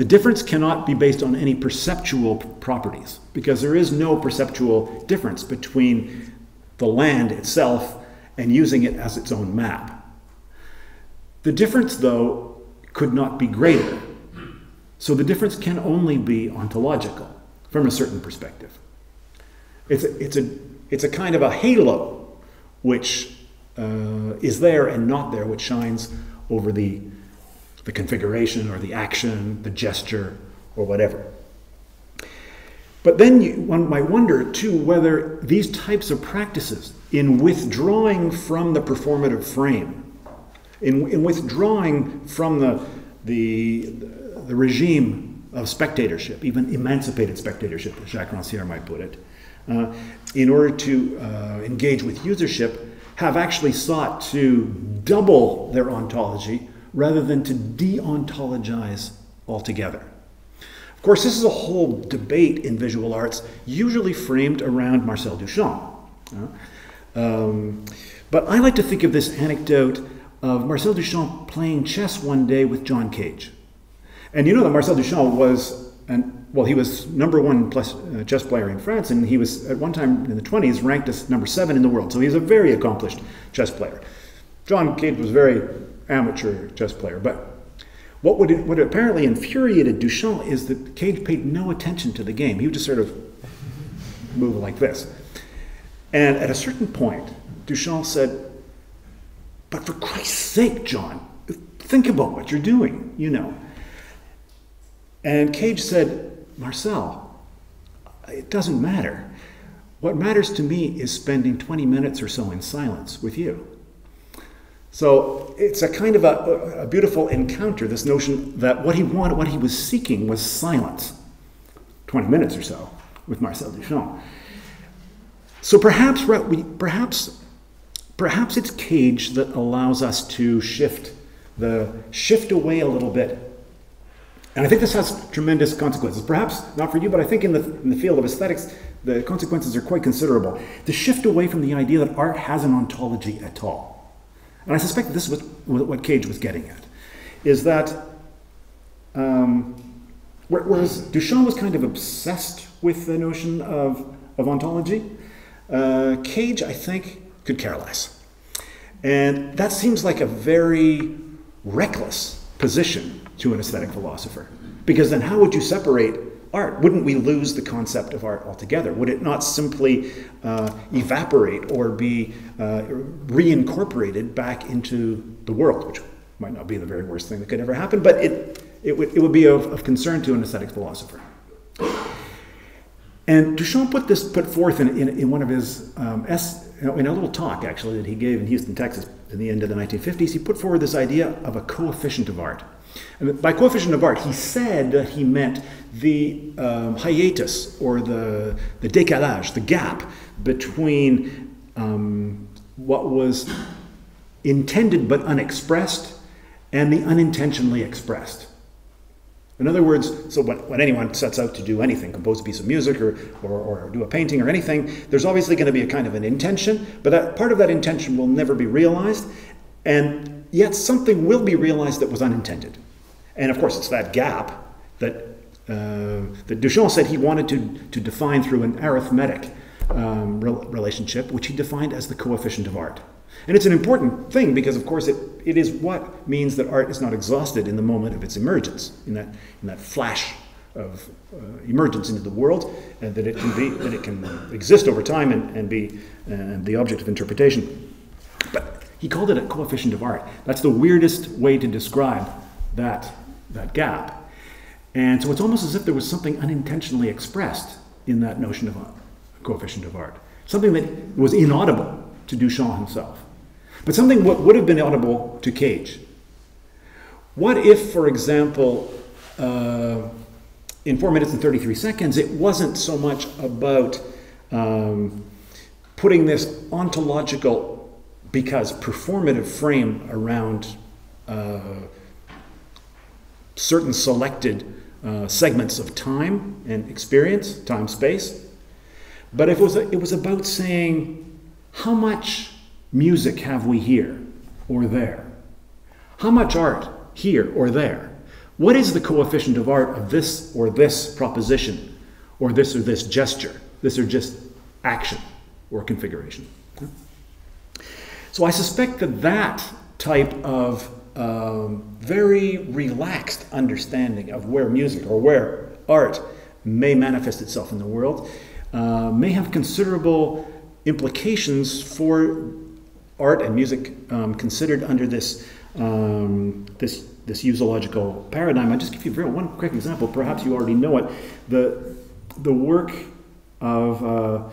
the difference cannot be based on any perceptual properties because there is no perceptual difference between the land itself and using it as its own map. The difference, though, could not be greater. So the difference can only be ontological from a certain perspective. It's a, it's a, it's a kind of a halo which uh, is there and not there, which shines over the, the configuration or the action, the gesture, or whatever. But then you, one might wonder, too, whether these types of practices in withdrawing from the performative frame, in, in withdrawing from the, the, the regime of spectatorship, even emancipated spectatorship, as Jacques Rancière might put it, uh, in order to uh, engage with usership, have actually sought to double their ontology rather than to de-ontologize altogether. Of course, this is a whole debate in visual arts, usually framed around Marcel Duchamp. Um, but I like to think of this anecdote of Marcel Duchamp playing chess one day with John Cage. And you know that Marcel Duchamp was an well, he was number one plus, uh, chess player in France, and he was at one time in the 20s ranked as number seven in the world. So he's a very accomplished chess player. John Cage was very amateur chess player, but what would what apparently infuriated Duchamp is that Cage paid no attention to the game. He would just sort of move like this. And at a certain point, Duchamp said, But for Christ's sake, John, think about what you're doing, you know. And Cage said, Marcel, it doesn't matter. What matters to me is spending 20 minutes or so in silence with you. So it's a kind of a, a, beautiful encounter, this notion that what he wanted, what he was seeking was silence. 20 minutes or so with Marcel Duchamp. So perhaps, perhaps, perhaps it's Cage that allows us to shift the shift away a little bit and I think this has tremendous consequences. Perhaps not for you, but I think in the, in the field of aesthetics, the consequences are quite considerable. To shift away from the idea that art has an ontology at all. And I suspect this is what, what Cage was getting at, is that um, whereas Duchamp was kind of obsessed with the notion of, of ontology, uh, Cage, I think, could care less. And that seems like a very reckless position to an aesthetic philosopher. Because then, how would you separate art? Wouldn't we lose the concept of art altogether? Would it not simply uh, evaporate or be uh, reincorporated back into the world, which might not be the very worst thing that could ever happen, but it, it, would, it would be of, of concern to an aesthetic philosopher. And Duchamp put this put forth in, in, in one of his um, es, in a little talk actually that he gave in Houston, Texas, in the end of the 1950s. He put forward this idea of a coefficient of art. By coefficient of art, he said that he meant the um, hiatus or the, the décalage, the gap between um, what was intended but unexpressed and the unintentionally expressed. In other words, so when, when anyone sets out to do anything, compose a piece of music or, or, or do a painting or anything, there's obviously going to be a kind of an intention, but that part of that intention will never be realized, and yet something will be realized that was unintended. And of course, it's that gap that, uh, that Duchamp said he wanted to, to define through an arithmetic um, re- relationship, which he defined as the coefficient of art. And it's an important thing because, of course, it, it is what means that art is not exhausted in the moment of its emergence, in that, in that flash of uh, emergence into the world, and that it can be that it can exist over time and, and be uh, the object of interpretation. But he called it a coefficient of art. That's the weirdest way to describe that, that gap. And so it's almost as if there was something unintentionally expressed in that notion of a coefficient of art, something that was inaudible to Duchamp himself. But something what would have been audible to Cage. What if, for example, uh, in 4 minutes and 33 seconds, it wasn't so much about um, putting this ontological, because performative frame around uh, certain selected uh, segments of time and experience, time space, but it was, it was about saying, how much music have we here or there? How much art here or there? What is the coefficient of art of this or this proposition, or this or this gesture, this or just action or configuration? So I suspect that that type of um, very relaxed understanding of where music or where art may manifest itself in the world uh, may have considerable implications for art and music um, considered under this, um, this, this usological paradigm. I'll just give you one quick example. Perhaps you already know it. The, the work of, uh,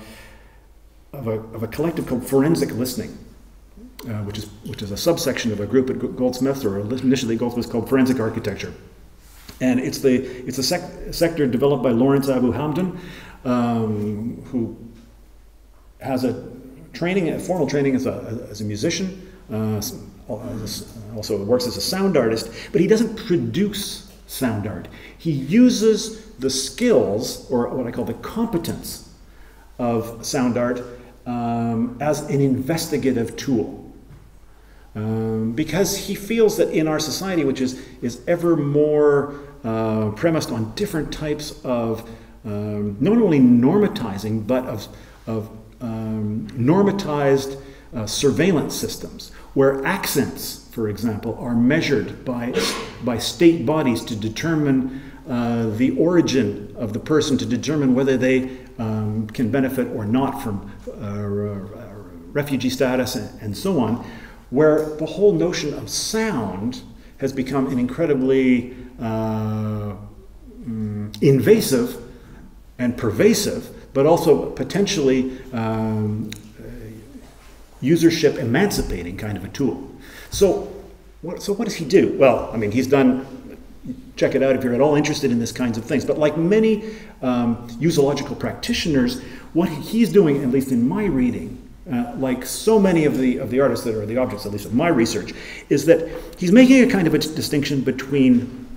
of, a, of a collective called Forensic Listening. Uh, which is which is a subsection of a group at Goldsmiths, or initially Goldsmiths called Forensic Architecture, and it's the it's a sec- sector developed by Lawrence Abu Hamdan, um, who has a training, a formal training as a, as a musician, uh, also works as a sound artist, but he doesn't produce sound art. He uses the skills, or what I call the competence, of sound art um, as an investigative tool. Um, because he feels that in our society, which is, is ever more uh, premised on different types of um, not only normatizing, but of, of um, normatized uh, surveillance systems, where accents, for example, are measured by, by state bodies to determine uh, the origin of the person, to determine whether they um, can benefit or not from uh, refugee status and, and, so on, where the whole notion of sound has become an incredibly uh, mm, invasive and pervasive but also potentially um, usership emancipating kind of a tool. So, what, so what does he do? Well, I mean, he's done. Check it out if you're at all interested in this kinds of things. But like many um, usological practitioners, what he's doing, at least in my reading, uh, like so many of the of the artists that are the objects, at least of my research, is that he's making a kind of a distinction between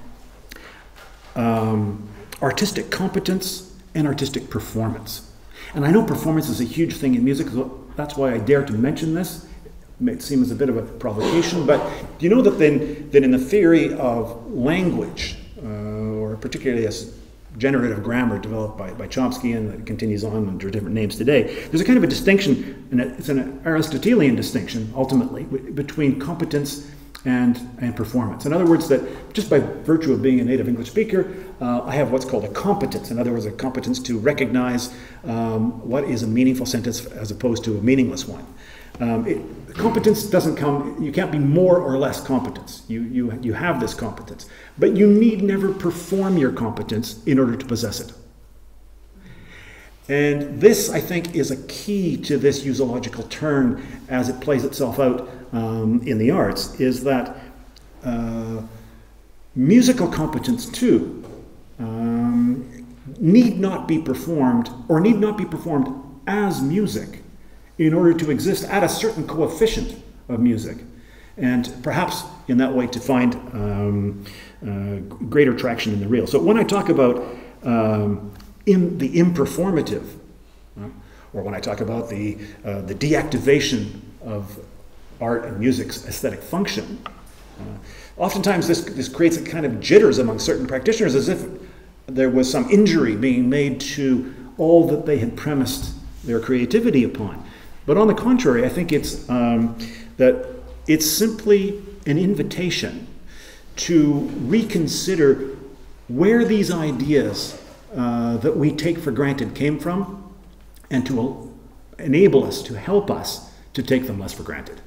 um, artistic competence and artistic performance. And I know performance is a huge thing in music, so that's why I dare to mention this. It may seem as a bit of a provocation, but do you know that then that in the theory of language, uh, or particularly as generative grammar developed by, by Chomsky and that continues on under different names today, there's a kind of a distinction, and it's an Aristotelian distinction ultimately, between competence and, and performance. In other words, that just by virtue of being a native English speaker, uh, I have what's called a competence. In other words, a competence to recognize um, what is a meaningful sentence as opposed to a meaningless one. Um, it, competence doesn't come, you can't be more or less competence. You, you, you have this competence. But you need never perform your competence in order to possess it. And this, I think, is a key to this usological turn as it plays itself out um, in the arts, is that uh, musical competence, too, um, need not be performed or need not be performed as music in order to exist at a certain coefficient of music. and perhaps in that way to find um, uh, greater traction in the real. So when I talk about um, in the imperformative, uh, or when I talk about the, uh, the deactivation of art and music's aesthetic function, uh, oftentimes this, this creates a kind of jitters among certain practitioners as if there was some injury being made to all that they had premised their creativity upon. But on the contrary, I think it's um, that it's simply an invitation to reconsider where these ideas uh, that we take for granted came from and to enable us, to help us to take them less for granted.